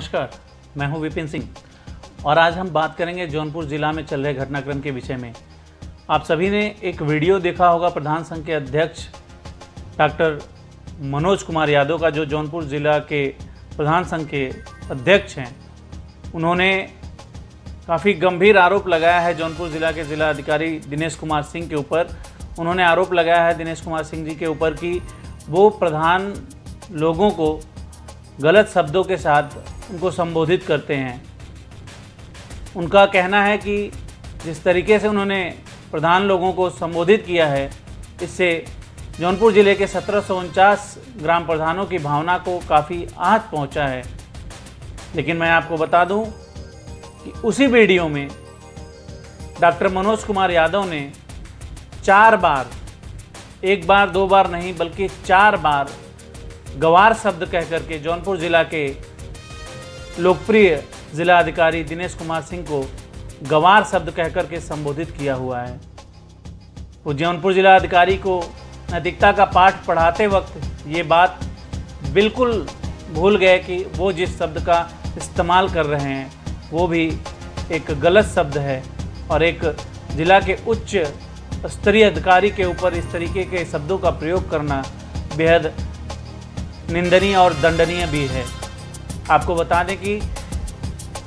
नमस्कार, मैं हूँ विपिन सिंह और आज हम बात करेंगे जौनपुर ज़िला में चल रहे घटनाक्रम के विषय में। आप सभी ने एक वीडियो देखा होगा प्रधान संघ के अध्यक्ष डॉक्टर मनोज कुमार यादव का, जो जौनपुर ज़िला के प्रधान संघ के अध्यक्ष हैं। उन्होंने काफ़ी गंभीर आरोप लगाया है जौनपुर ज़िला के ज़िला अधिकारी दिनेश कुमार सिंह के ऊपर। उन्होंने आरोप लगाया है दिनेश कुमार सिंह जी के ऊपर कि वो प्रधान लोगों को गलत शब्दों के साथ उनको संबोधित करते हैं। उनका कहना है कि जिस तरीके से उन्होंने प्रधान लोगों को संबोधित किया है, इससे जौनपुर ज़िले के सत्रह सौ उनचास ग्राम प्रधानों की भावना को काफ़ी आहत पहुँचा है। लेकिन मैं आपको बता दूँ कि उसी वीडियो में डॉक्टर मनोज कुमार यादव ने चार बार, एक बार, दो बार नहीं, बल्कि चार बार गवार शब्द कह करके जौनपुर ज़िला के लोकप्रिय ज़िला अधिकारी दिनेश कुमार सिंह को गवार शब्द कहकर के संबोधित किया हुआ है। वो जौनपुर ज़िला अधिकारी को नैतिकता का पाठ पढ़ाते वक्त ये बात बिल्कुल भूल गए कि वो जिस शब्द का इस्तेमाल कर रहे हैं, वो भी एक गलत शब्द है और एक ज़िला के उच्च स्तरीय अधिकारी के ऊपर इस तरीके के शब्दों का प्रयोग करना बेहद निंदनीय और दंडनीय भी है। आपको बता दें कि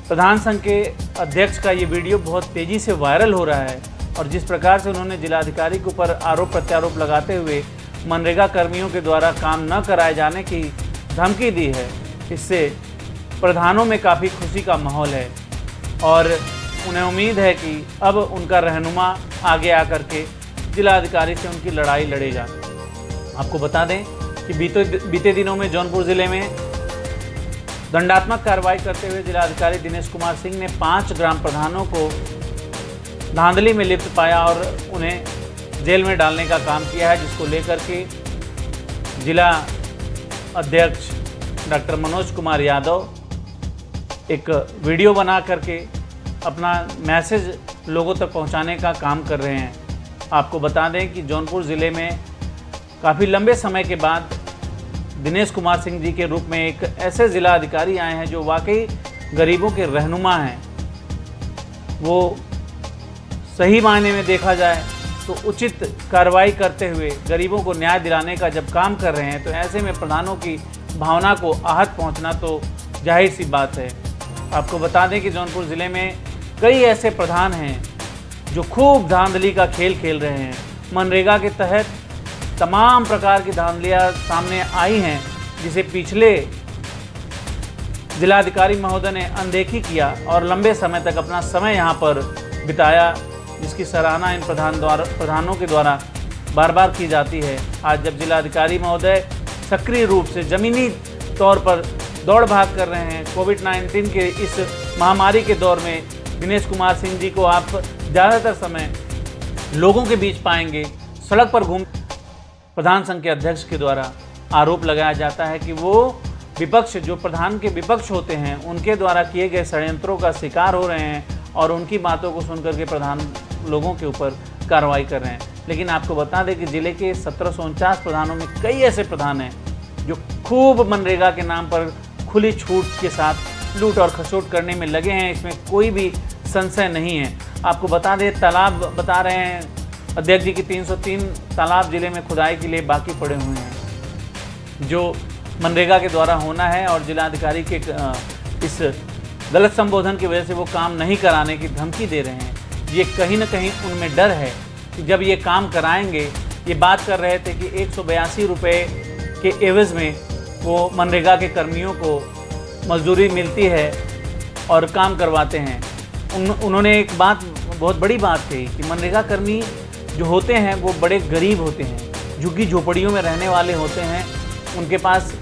प्रधान संघ के अध्यक्ष का ये वीडियो बहुत तेज़ी से वायरल हो रहा है और जिस प्रकार से उन्होंने जिलाधिकारी के ऊपर आरोप प्रत्यारोप लगाते हुए मनरेगा कर्मियों के द्वारा काम न कराए जाने की धमकी दी है, इससे प्रधानों में काफ़ी खुशी का माहौल है और उन्हें उम्मीद है कि अब उनका रहनुमा आगे आकर के जिलाधिकारी से उनकी लड़ाई लड़ेगा। आपको बता दें कि बीते बीते दिनों में जौनपुर ज़िले में दंडात्मक कार्रवाई करते हुए जिलाधिकारी दिनेश कुमार सिंह ने पाँच ग्राम प्रधानों को धांधली में लिप्त पाया और उन्हें जेल में डालने का काम किया है, जिसको लेकर के जिला अध्यक्ष डॉक्टर मनोज कुमार यादव एक वीडियो बना करके अपना मैसेज लोगों तक पहुँचाने का काम कर रहे हैं। आपको बता दें कि जौनपुर ज़िले में काफ़ी लंबे समय के बाद दिनेश कुमार सिंह जी के रूप में एक ऐसे ज़िला अधिकारी आए हैं जो वाकई गरीबों के रहनुमा हैं। वो सही मायने में देखा जाए तो उचित कार्रवाई करते हुए गरीबों को न्याय दिलाने का जब काम कर रहे हैं तो ऐसे में प्रधानों की भावना को आहत पहुँचना तो ज़ाहिर सी बात है। आपको बता दें कि जौनपुर ज़िले में कई ऐसे प्रधान हैं जो खूब धांधली का खेल खेल रहे हैं। मनरेगा के तहत तमाम प्रकार की धांधलियाँ सामने आई हैं, जिसे पिछले जिलाधिकारी महोदय ने अनदेखी किया और लंबे समय तक अपना समय यहाँ पर बिताया, जिसकी सराहना इन प्रधान द्वारा, प्रधानों के द्वारा बार बार की जाती है। आज जब जिलाधिकारी महोदय सक्रिय रूप से ज़मीनी तौर पर दौड़ भाग कर रहे हैं कोविड 19 के इस महामारी के दौर में दिनेश कुमार सिंह जी को आप ज़्यादातर समय लोगों के बीच पाएँगे। सड़क पर घूम प्रधान संघ के अध्यक्ष के द्वारा आरोप लगाया जाता है कि वो विपक्ष, जो प्रधान के विपक्ष होते हैं, उनके द्वारा किए गए षडयंत्रों का शिकार हो रहे हैं और उनकी बातों को सुनकर के प्रधान लोगों के ऊपर कार्रवाई कर रहे हैं। लेकिन आपको बता दें कि ज़िले के सत्रह सौ उनचास प्रधानों में कई ऐसे प्रधान हैं, जो खूब मनरेगा के नाम पर खुली छूट के साथ लूट और खसोट करने में लगे हैं। इसमें कोई भी संशय नहीं है। आपको बता दें, तालाब बता रहे हैं अध्यक्ष जी की 303 तालाब ज़िले में खुदाई के लिए बाकी पड़े हुए हैं, जो मनरेगा के द्वारा होना है और जिलाधिकारी के इस गलत संबोधन की वजह से वो काम नहीं कराने की धमकी दे रहे हैं। ये कहीं ना कहीं उनमें डर है कि जब ये काम कराएँगे, ये बात कर रहे थे कि एक रुपये के एवज में वो मनरेगा के कर्मियों को मजदूरी मिलती है और काम करवाते हैं। उन, उन्होंने एक बात, बहुत बड़ी बात कही कि मनरेगा कर्मी जो होते हैं, वो बड़े गरीब होते हैं, झुग्गी झोपड़ियों में रहने वाले होते हैं। उनके पास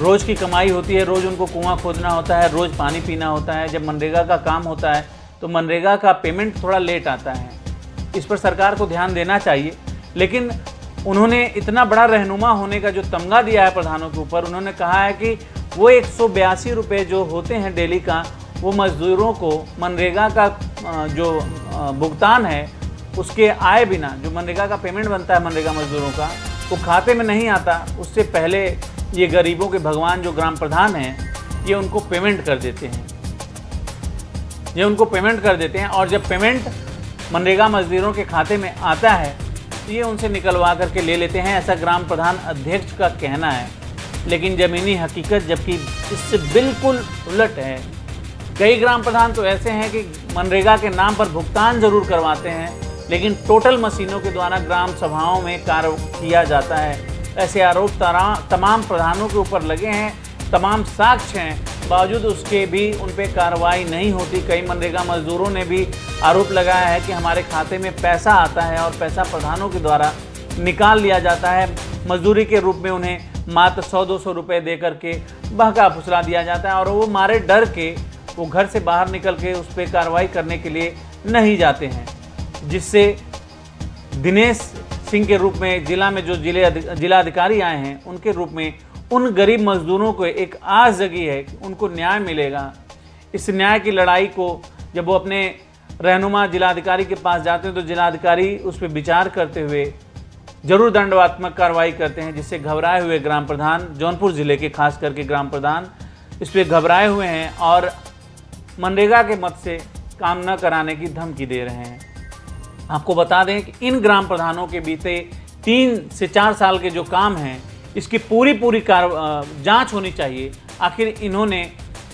रोज़ की कमाई होती है, रोज़ उनको कुआँ खोदना होता है, रोज़ पानी पीना होता है। जब मनरेगा का काम होता है तो मनरेगा का पेमेंट थोड़ा लेट आता है। इस पर सरकार को ध्यान देना चाहिए, लेकिन उन्होंने इतना बड़ा रहनुमा होने का जो तमगा दिया है प्रधानों के ऊपर, उन्होंने कहा है कि वो एक रुपये जो होते हैं डेली का, वो मज़दूरों को मनरेगा का जो भुगतान है उसके आए बिना, जो मनरेगा का पेमेंट बनता है मनरेगा मजदूरों का, वो खाते में नहीं आता। उससे पहले ये गरीबों के भगवान जो ग्राम प्रधान हैं, ये उनको पेमेंट कर देते हैं। ये उनको पेमेंट कर देते हैं और जब पेमेंट मनरेगा मजदूरों के खाते में आता है तो ये उनसे निकलवा करके ले लेते हैं, ऐसा ग्राम प्रधान अध्यक्ष का कहना है। लेकिन ज़मीनी हकीकत, जबकि इससे बिल्कुल उलट है। कई ग्राम प्रधान तो ऐसे हैं कि मनरेगा के नाम पर भुगतान ज़रूर करवाते हैं लेकिन टोटल मशीनों के द्वारा ग्राम सभाओं में कार्य किया जाता है। ऐसे आरोप तमाम प्रधानों के ऊपर लगे हैं, तमाम साक्ष्य हैं। बावजूद उसके भी उन पर कार्रवाई नहीं होती, कई मनरेगा मजदूरों ने भी आरोप लगाया है कि हमारे खाते में पैसा आता है और पैसा प्रधानों के द्वारा निकाल लिया जाता है। मजदूरी के रूप में उन्हें मात्र सौ, दो सौ रुपये दे करके बहका फुसला दिया जाता है और वो मारे डर के वो घर से बाहर निकल के उस पर कार्रवाई करने के लिए नहीं जाते हैं। जिससे दिनेश सिंह के रूप में जिला में जो ज़िले जिला अधिकारी आए हैं, उनके रूप में उन गरीब मजदूरों को एक आस जगी है कि उनको न्याय मिलेगा। इस न्याय की लड़ाई को जब वो अपने रहनुमा जिलाधिकारी के पास जाते हैं तो जिलाधिकारी उस पर विचार करते हुए ज़रूर दंडवात्मक कार्रवाई करते हैं, जिससे घबराए हुए ग्राम प्रधान, जौनपुर ज़िले के खास करके ग्राम प्रधान, इस पर घबराए हुए हैं और मनरेगा के मत से काम न कराने की धमकी दे रहे हैं। आपको बता दें कि इन ग्राम प्रधानों के बीते तीन से चार साल के जो काम हैं, इसकी पूरी पूरी कार जाँच होनी चाहिए। आखिर इन्होंने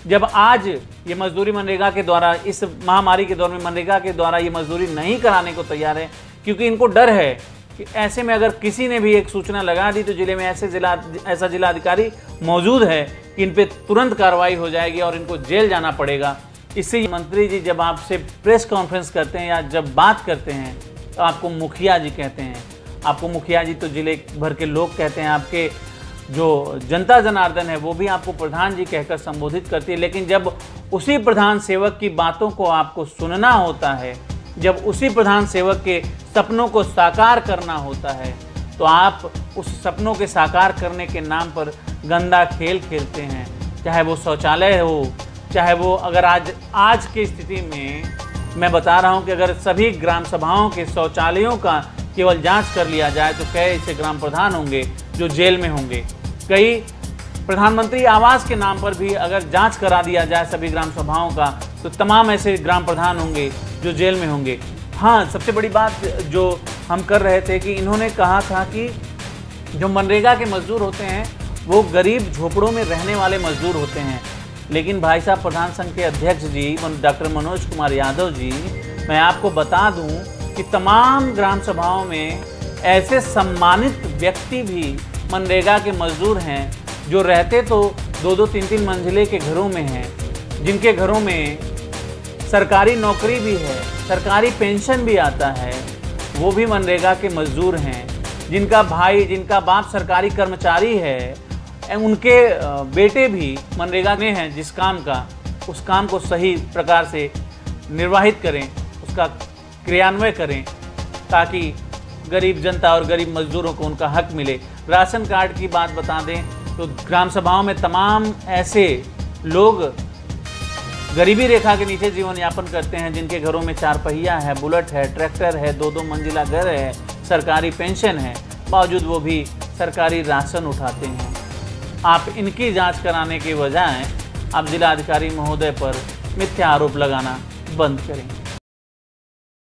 जब आज ये मजदूरी मनरेगा के द्वारा, इस महामारी के दौर में मनरेगा के द्वारा ये मजदूरी नहीं कराने को तैयार है, क्योंकि इनको डर है कि ऐसे में अगर किसी ने भी एक सूचना लगा दी तो ज़िले में ऐसे जिला, ऐसा जिला अधिकारी मौजूद है कि इन पर तुरंत कार्रवाई हो जाएगी और इनको जेल जाना पड़ेगा। इससे मंत्री जी, जब आपसे प्रेस कॉन्फ्रेंस करते हैं या जब बात करते हैं तो आपको मुखिया जी कहते हैं। आपको मुखिया जी तो ज़िले भर के लोग कहते हैं, आपके जो जनता जनार्दन है, वो भी आपको प्रधान जी कहकर संबोधित करती है। लेकिन जब उसी प्रधान सेवक की बातों को आपको सुनना होता है, जब उसी प्रधान सेवक के सपनों को साकार करना होता है तो आप उस सपनों के साकार करने के नाम पर गंदा खेल खेलते हैं। चाहे वो शौचालय हो चाहे वो अगर आज आज की स्थिति में मैं बता रहा हूँ कि अगर सभी ग्राम सभाओं के शौचालयों का केवल जाँच कर लिया जाए तो कई ऐसे ग्राम प्रधान होंगे जो जेल में होंगे। कई प्रधानमंत्री आवास के नाम पर भी अगर जाँच करा दिया जाए सभी ग्राम सभाओं का तो तमाम ऐसे ग्राम प्रधान होंगे जो जेल में होंगे। हाँ सबसे बड़ी बात जो हम कर रहे थे कि इन्होंने कहा था कि जो मनरेगा के मजदूर होते हैं, वो गरीब झोपड़ों में रहने वाले मजदूर होते हैं। लेकिन भाई साहब, प्रधान संघ के अध्यक्ष जी डॉक्टर मनोज कुमार यादव जी, मैं आपको बता दूँ कि तमाम ग्राम सभाओं में ऐसे सम्मानित व्यक्ति भी मनरेगा के मजदूर हैं, जो रहते तो दो दो तीन तीन मंजिले के घरों में हैं, जिनके घरों में सरकारी नौकरी भी है, सरकारी पेंशन भी आता है, वो भी मनरेगा के मजदूर हैं, जिनका भाई, जिनका बाप सरकारी कर्मचारी है उनके बेटे भी मनरेगा में हैं जिस काम का, उस काम को सही प्रकार से निर्वाहित करें, उसका क्रियान्वय करें, ताकि गरीब जनता और गरीब मजदूरों को उनका हक मिले। राशन कार्ड की बात बता दें तो ग्राम सभाओं में तमाम ऐसे लोग गरीबी रेखा के नीचे जीवन यापन करते हैं, जिनके घरों में चार पहिया है, बुलेट है, ट्रैक्टर है दो दो मंजिला घर है, सरकारी पेंशन है, बावजूद वो भी सरकारी राशन उठाते हैं। आप इनकी जाँच कराने के बजाय आप जिलाधिकारी महोदय पर मिथ्या आरोप लगाना बंद करें।